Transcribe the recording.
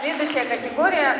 Следующая категория